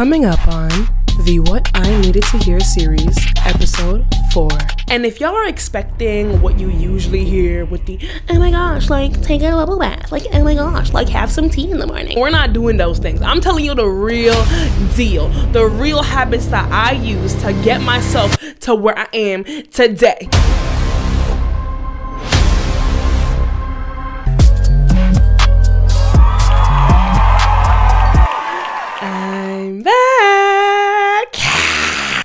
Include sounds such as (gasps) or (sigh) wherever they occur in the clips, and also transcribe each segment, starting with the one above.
Coming up on the What I Needed to Hear series, episode 4. And if y'all are expecting what you usually hear with the, oh my gosh, like take a bubble bath, like oh my gosh, like have some tea in the morning, we're not doing those things. I'm telling you the real deal, the real habits that I use to get myself to where I am today.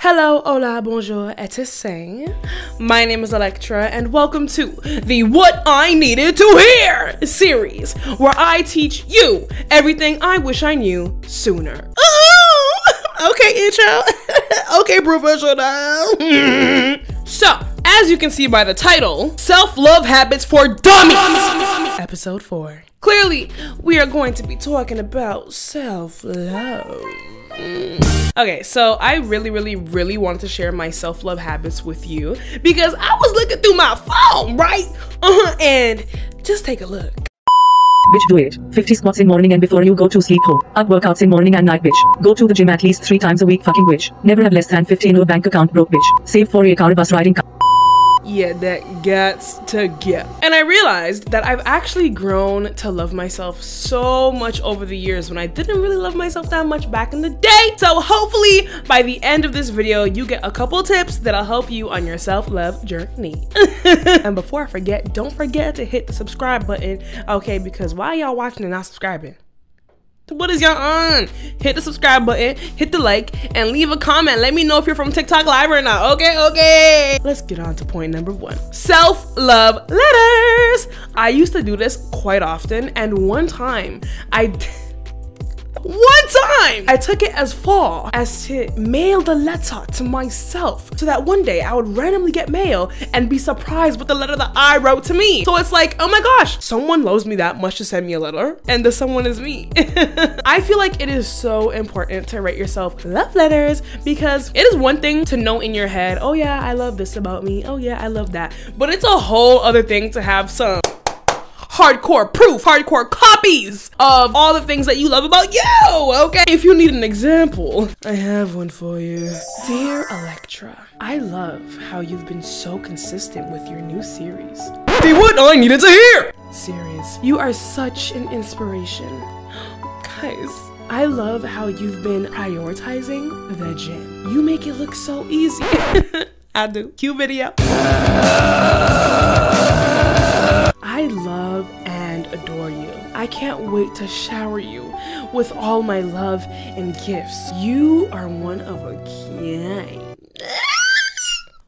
Hello, hola, bonjour, et sing. My name is Electra, and welcome to the What I Needed to Hear series, where I teach you everything I wish I knew sooner. Ooh, okay, intro. (laughs) okay, professional. (laughs) so, as you can see by the title, Self Love Habits for Dummies, episode 4. Clearly, we are going to be talking about self love. Okay, so I really, really, really wanted to share my self love habits with you because I was looking through my phone, right? Uh-huh, and just take a look. Bitch do it. 50 squats in morning and before you go to sleep ho. Up workouts in morning and night bitch. Go to the gym at least 3 times a week fucking bitch. Never have less than 50 in your bank account broke bitch. Save for a car bus riding yeah, that gets to get. And I realized that I've actually grown to love myself so much over the years when I didn't really love myself that much back in the day. So hopefully by the end of this video, you get a couple tips that'll help you on your self-love journey. (laughs) and before I forget, don't forget to hit the subscribe button, okay? Because why y'all watching and not subscribing? What is y'all on? Hit the subscribe button, hit the like, and leave a comment. Let me know if you're from TikTok Live or not. Okay, okay. Let's get on to point number one. Self-love letters. I used to do this quite often, and one time I (laughs) one time I took it as far as to mail the letter to myself so that one day I would randomly get mail and be surprised with the letter that I wrote to me. So it's like, oh my gosh, someone loves me that much to send me a letter and the someone is me. (laughs) I feel like it is so important to write yourself love letters because it is one thing to know in your head, oh yeah, I love this about me. Oh yeah, I love that. But it's a whole other thing to have some hardcore proof, hardcore copies of all the things that you love about you, okay? If you need an example, I have one for you. Dear Electra, I love how you've been so consistent with your new series. The what I needed to hear! Series. You are such an inspiration. (gasps) Guys, I love how you've been prioritizing the gym. You make it look so easy. (laughs) I do. Cue video. I love and adore you. I can't wait to shower you with all my love and gifts. You are one of a kind. (laughs)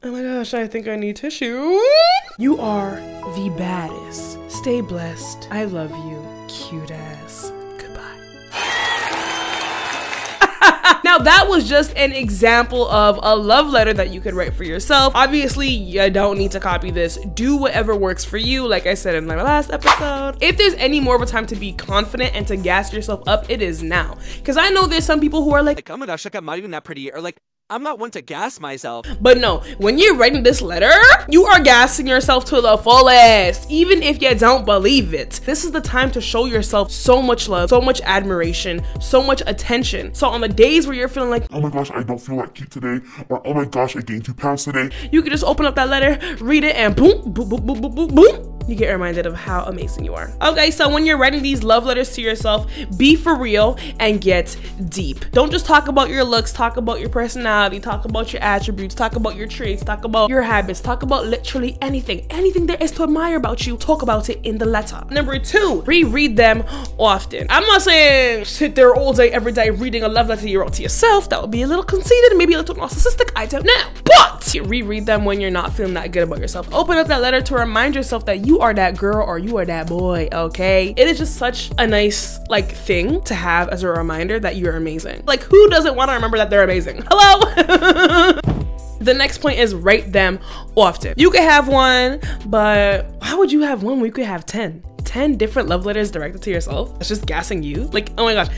Oh my gosh, I think I need tissue. You are the baddest. Stay blessed. I love you, cute ass. That was just an example of a love letter that you could write for yourself. Obviously, you don't need to copy this. Do whatever works for you, like I said in my last episode. If there's any more of a time to be confident and to gas yourself up, it is now. Because I know there's some people who are like, like, oh my gosh, like I'm not even that pretty, or like, I'm not one to gas myself. But no, when you're writing this letter, you are gassing yourself to the fullest, even if you don't believe it. This is the time to show yourself so much love, so much admiration, so much attention. So on the days where you're feeling like, oh my gosh, I don't feel like cute today, or oh my gosh, I gained two pounds today, you can just open up that letter, read it, and boom, boom, boom, boom, boom, boom, boom you get reminded of how amazing you are. Okay, so when you're writing these love letters to yourself, be for real and get deep. Don't just talk about your looks, talk about your personality, talk about your attributes, talk about your traits, talk about your habits, talk about literally anything. Anything there is to admire about you, talk about it in the letter. Number two, reread them often. I'm not saying sit there all day, every day reading a love letter you wrote to yourself. That would be a little conceited, maybe a little narcissistic, I don't know. But you reread them when you're not feeling that good about yourself. Open up that letter to remind yourself that you are that girl or you are that boy, okay? It is just such a nice like thing to have as a reminder that you're amazing. Like who doesn't want to remember that they're amazing? Hello? (laughs) The next point is rate them often. You could have one, but why would you have one when you could have 10? 10 different love letters directed to yourself. It's just gassing you. Like, oh my gosh.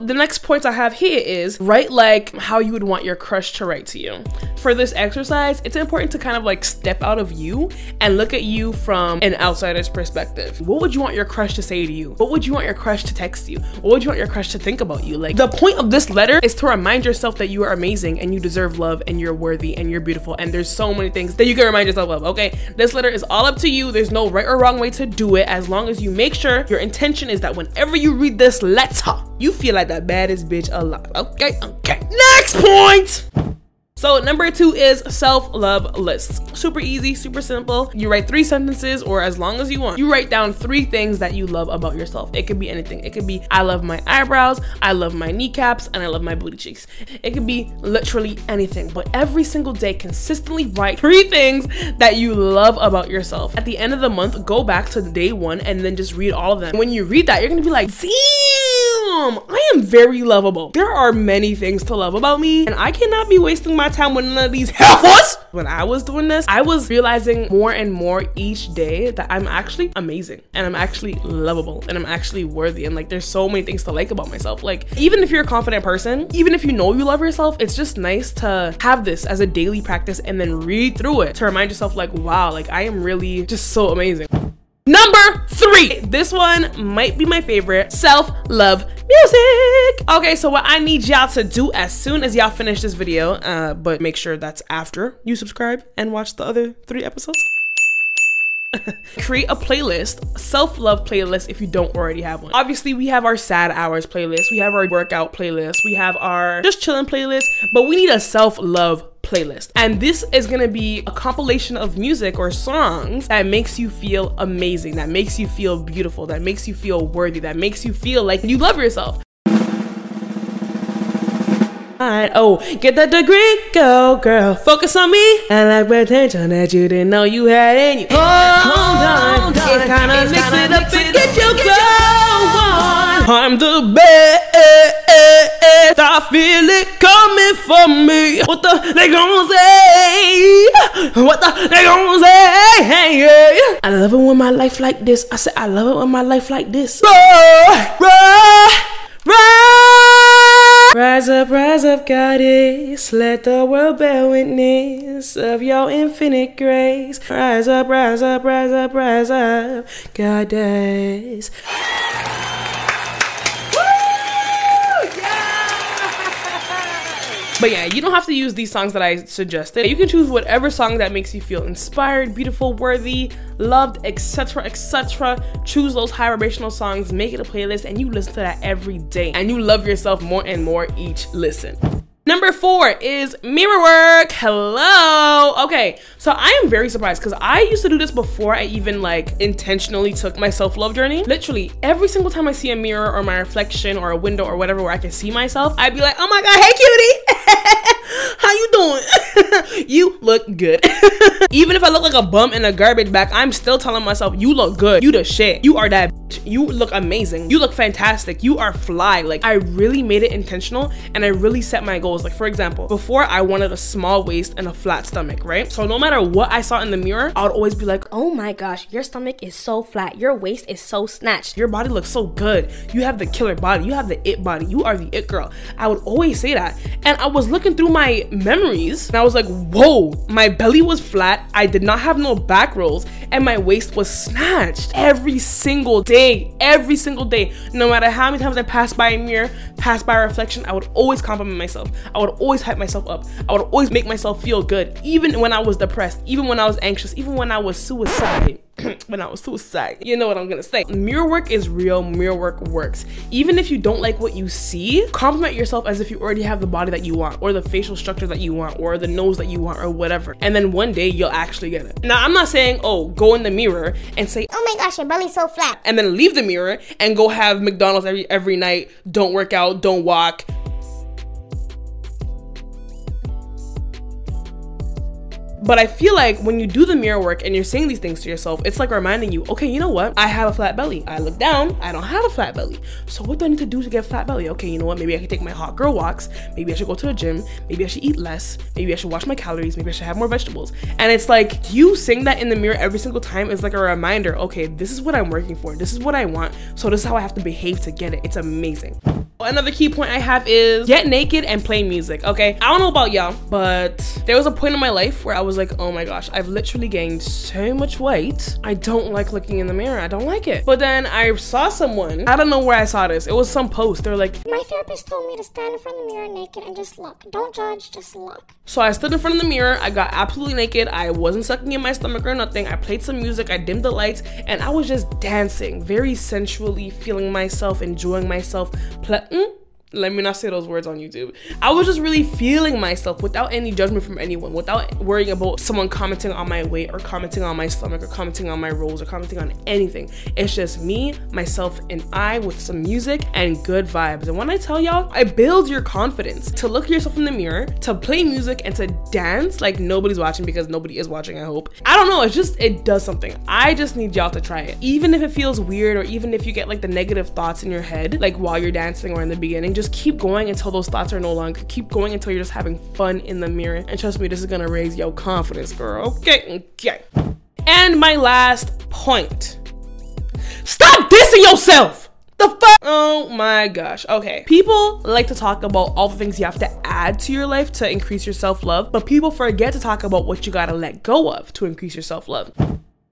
The next point I have here is write like how you would want your crush to write to you. For this exercise, it's important to kind of like step out of you and look at you from an outsider's perspective. What would you want your crush to say to you? What would you want your crush to text you? What would you want your crush to think about you? Like the point of this letter is to remind yourself that you are amazing and you deserve love and you're worthy and you're beautiful and there's so many things that you can remind yourself of, okay? This letter is all up to you. There's no right or wrong way to do it as long as you make sure your intention is that whenever you read this letter, you feel like the baddest bitch alive. Okay, okay. Next point. So number two is self-love lists. Super easy, super simple. You write three sentences or as long as you want. You write down three things that you love about yourself. It could be anything. It could be I love my eyebrows, I love my kneecaps, and I love my booty cheeks. It could be literally anything. But every single day, consistently write three things that you love about yourself. At the end of the month, go back to day one and then just read all of them. When you read that, you're gonna be like, damn, I am very lovable. There are many things to love about me, and I cannot be wasting my time with none of these heifers. When I was doing this, I was realizing more and more each day that I'm actually amazing and I'm actually lovable and I'm actually worthy. And like, there's so many things to like about myself. Like, even if you're a confident person, even if you know you love yourself, it's just nice to have this as a daily practice and then read through it to remind yourself, like, wow, like I am really just so amazing. Number three, this one might be my favorite self love music. Okay, so what I need y'all to do as soon as y'all finish this video, uh, but make sure that's after you subscribe and watch the other three episodes. (laughs) create a playlist, self-love playlist if you don't already have one. Obviously, we have our sad hours playlist, we have our workout playlist, we have our just chilling playlist, but we need a self-love playlist. And this is gonna be a compilation of music or songs that makes you feel amazing, that makes you feel beautiful, that makes you feel worthy, that makes you feel like you love yourself. Oh, get that degree, go girl. Focus on me. I like potential that you didn't know you had in you. Hold on, it's kinda mix it up and get your on. I'm the best. I feel it coming for me. What the they gonna say? What the they gonna say? Hey, yeah. I love it when my life like this. I said I love it when my life like this. Roar, roar. Rise up, rise up, goddess. Let the world bear witness of your infinite grace. Rise up, rise up, rise up, rise up, goddess. But yeah, you don't have to use these songs that I suggested. You can choose whatever song that makes you feel inspired, beautiful, worthy, loved, etc., etc. Choose those high vibrational songs, make it a playlist, and you listen to that every day. And you love yourself more and more each listen. Number four is mirror work. Hello. Okay, so I am very surprised because I used to do this before I even like intentionally took my self-love journey. Literally, every single time I see a mirror or my reflection or a window or whatever where I can see myself, I'd be like, oh my god, hey cutie. (laughs) How you doing? (laughs) you look good. (laughs) Even if I look like a bum in a garbage bag, I'm still telling myself, you look good. You the shit. You are that bitch. You look amazing. You look fantastic. You are fly. Like I really made it intentional and I really set my goals. Like for example, before I wanted a small waist and a flat stomach, right? So no matter what I saw in the mirror, I would always be like, oh my gosh, your stomach is so flat. Your waist is so snatched. Your body looks so good. You have the killer body. You have the it body. You are the it girl. I would always say that. And I was looking through my memories and I was like, whoa, my belly was flat. I did not have no back rolls and my waist was snatched every single day, every single day. No matter how many times I passed by a mirror, passed by a reflection, I would always compliment myself. I would always hype myself up. I would always make myself feel good, even when I was depressed, even when I was anxious, even when I was suicidal. (clears throat) when I was suicide. You know what I'm gonna say. Mirror work is real, mirror work works. Even if you don't like what you see, compliment yourself as if you already have the body that you want, or the facial structure that you want, or the nose that you want, or whatever. And then one day you'll actually get it. Now, I'm not saying, oh, go in the mirror and say, oh my gosh, your belly's so flat. And then leave the mirror and go have McDonald's every every night, don't work out, don't walk, But I feel like when you do the mirror work and you're saying these things to yourself, it's like reminding you, okay, you know what? I have a flat belly. I look down, I don't have a flat belly. So what do I need to do to get a flat belly? Okay, you know what? Maybe I can take my hot girl walks. Maybe I should go to the gym. Maybe I should eat less. Maybe I should watch my calories. Maybe I should have more vegetables. And it's like you saying that in the mirror every single time is like a reminder, okay, this is what I'm working for. This is what I want. So this is how I have to behave to get it. It's amazing. Another key point I have is get naked and play music, okay? I don't know about y'all, but there was a point in my life where I was like, oh my gosh, I've literally gained so much weight. I don't like looking in the mirror. I don't like it. But then I saw someone, I don't know where I saw this. It was some post. They're like, My therapist told me to stand in front of the mirror naked and just look. Don't judge, just look. So I stood in front of the mirror. I got absolutely naked. I wasn't sucking in my stomach or nothing. I played some music. I dimmed the lights and I was just dancing, very sensually feeling myself, enjoying myself. Mm? Let me not say those words on YouTube. I was just really feeling myself without any judgment from anyone, without worrying about someone commenting on my weight or commenting on my stomach or commenting on my rolls or commenting on anything. It's just me, myself, and I with some music and good vibes. And when I tell y'all, I build your confidence to look yourself in the mirror, to play music, and to dance like nobody's watching because nobody is watching, I hope. I don't know, it's just, it does something. I just need y'all to try it. Even if it feels weird or even if you get like the negative thoughts in your head, like while you're dancing or in the beginning, just keep going until those thoughts are no longer. Keep going until you're just having fun in the mirror. And trust me, this is gonna raise your confidence, girl. Okay, okay. And my last point. Stop dissing yourself! The fuck? Oh my gosh. Okay. People like to talk about all the things you have to add to your life to increase your self love, but people forget to talk about what you gotta let go of to increase your self love.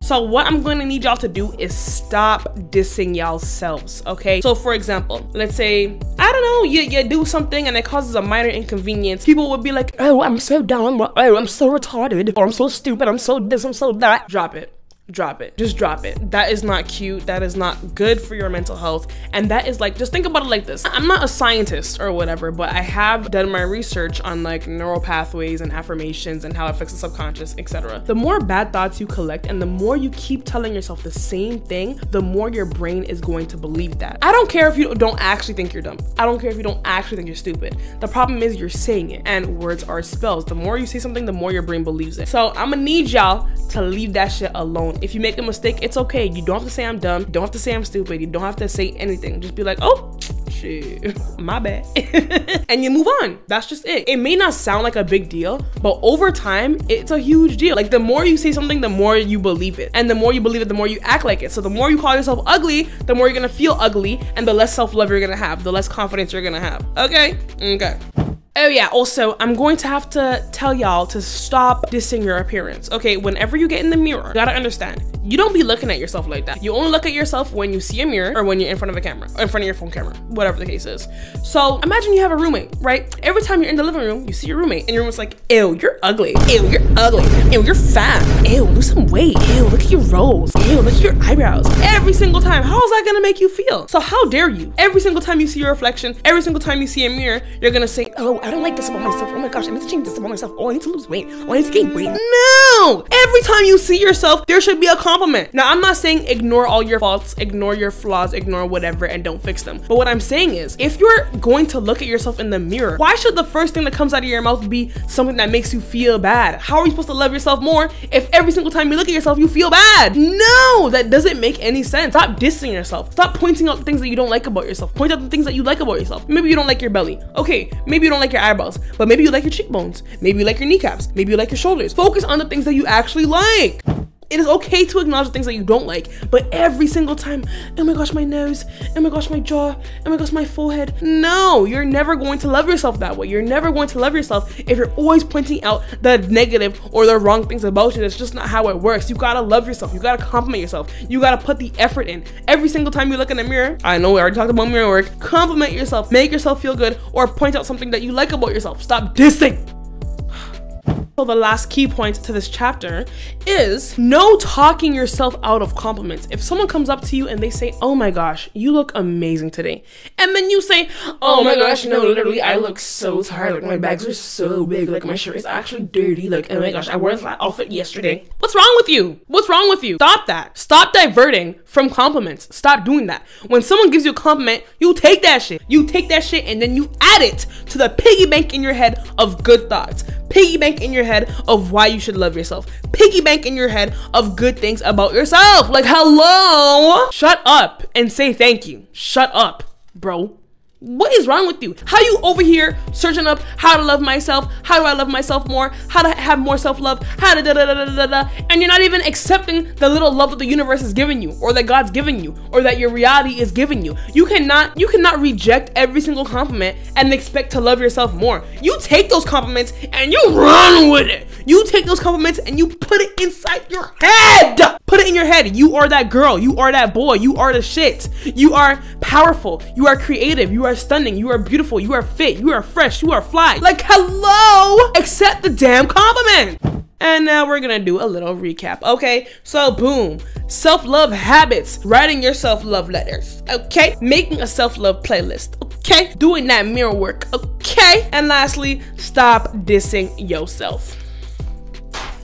So what I'm going to need y'all to do is stop dissing y'all selves, okay? So for example, let's say, I don't know, you, you do something and it causes a minor inconvenience. People would be like, oh, I'm so dumb, oh, I'm so retarded, or I'm so stupid, I'm so this, I'm so that. Drop it drop it. Just drop it. That is not cute. That is not good for your mental health. And that is like, just think about it like this. I'm not a scientist or whatever, but I have done my research on like neural pathways and affirmations and how it affects the subconscious, etc. The more bad thoughts you collect and the more you keep telling yourself the same thing, the more your brain is going to believe that. I don't care if you don't actually think you're dumb. I don't care if you don't actually think you're stupid. The problem is you're saying it and words are spells. The more you say something, the more your brain believes it. So I'm gonna need y'all to leave that shit alone if you make a mistake, it's okay. You don't have to say I'm dumb. You don't have to say I'm stupid. You don't have to say anything. Just be like, oh, shit, (laughs) my bad. (laughs) and you move on. That's just it. It may not sound like a big deal, but over time, it's a huge deal. Like the more you say something, the more you believe it. And the more you believe it, the more you act like it. So the more you call yourself ugly, the more you're gonna feel ugly and the less self-love you're gonna have, the less confidence you're gonna have. Okay? Okay. Oh yeah, also, I'm going to have to tell y'all to stop dissing your appearance. Okay, whenever you get in the mirror, you gotta understand, you don't be looking at yourself like that. You only look at yourself when you see a mirror or when you're in front of a camera, in front of your phone camera, whatever the case is. So imagine you have a roommate, right? Every time you're in the living room, you see your roommate, and your roommate's like, ew, you're ugly. Ew, you're ugly. Ew, you're fat. Ew, lose some weight. Ew, look at your rolls. Ew, look at your eyebrows. Every single time, how is that gonna make you feel? So how dare you? Every single time you see your reflection, every single time you see a mirror, you're gonna say, oh, I don't like this about myself. Oh my gosh, I need to change this about myself. Oh, I need to lose weight. Oh, I need to gain weight. No! Every time you see yourself, there should be a compliment. Now, I'm not saying ignore all your faults, ignore your flaws, ignore whatever, and don't fix them. But what I'm saying is, if you're going to look at yourself in the mirror, why should the first thing that comes out of your mouth be something that makes you feel bad? How are you supposed to love yourself more if every single time you look at yourself, you feel bad? No, that doesn't make any sense. Stop dissing yourself. Stop pointing out the things that you don't like about yourself. Point out the things that you like about yourself. Maybe you don't like your belly. Okay, maybe you don't like your eyebrows, but maybe you like your cheekbones. Maybe you like your kneecaps. Maybe you like your shoulders. Focus on the things that you actually like. It is okay to acknowledge the things that you don't like, but every single time, oh my gosh, my nose, oh my gosh, my jaw, oh my gosh, my forehead. No, you're never going to love yourself that way. You're never going to love yourself if you're always pointing out the negative or the wrong things about you. That's just not how it works. You gotta love yourself. You gotta compliment yourself. You gotta put the effort in. Every single time you look in the mirror, I know we already talked about mirror work, compliment yourself, make yourself feel good, or point out something that you like about yourself. Stop dissing. So the last key point to this chapter is no talking yourself out of compliments. If someone comes up to you and they say, "Oh my gosh, you look amazing today," and then you say, "Oh my gosh, no, literally, I look so tired. Like my bags are so big. Like my shirt is actually dirty. Like oh my gosh, I wore that outfit yesterday." What's wrong with you? What's wrong with you? Stop that. Stop diverting from compliments. Stop doing that. When someone gives you a compliment, you take that shit. You take that shit and then you add it to the piggy bank in your head of good thoughts. Piggy bank in your head of why you should love yourself. Piggy bank in your head of good things about yourself. Like, hello? Shut up and say thank you. Shut up, bro. What is wrong with you? How you over here searching up how to love myself? How do I love myself more? How to have more self-love? How to da da da da da da? And you're not even accepting the little love that the universe is giving you, or that God's giving you, or that your reality is giving you. You cannot you cannot reject every single compliment and expect to love yourself more. You take those compliments and you run with it. You take those compliments and you put it inside your head. Put it in your head. You are that girl. You are that boy. You are the shit. You are powerful. You are creative. You are stunning. You are beautiful. You are fit. You are fresh. You are fly. Like, hello. Accept the damn compliment. And now we're gonna do a little recap. Okay, so boom, self love habits, writing your self love letters. Okay, making a self love playlist. Okay, doing that mirror work. Okay, and lastly, stop dissing yourself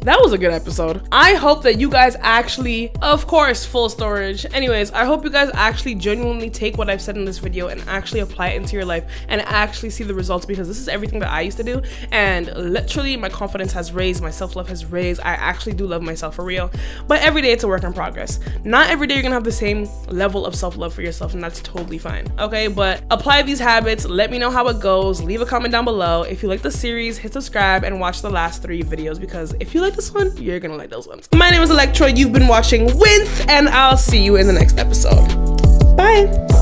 that was a good episode. I hope that you guys actually, of course, full storage. Anyways, I hope you guys actually genuinely take what I've said in this video and actually apply it into your life and actually see the results because this is everything that I used to do. And literally, my confidence has raised, my self love has raised. I actually do love myself for real. But every day, it's a work in progress. Not every day you're gonna have the same level of self love for yourself, and that's totally fine. Okay, but apply these habits. Let me know how it goes. Leave a comment down below. If you like the series, hit subscribe and watch the last three videos because if you like this one, you're gonna like those ones. My name is Electra, you've been watching Winth, and I'll see you in the next episode. Bye!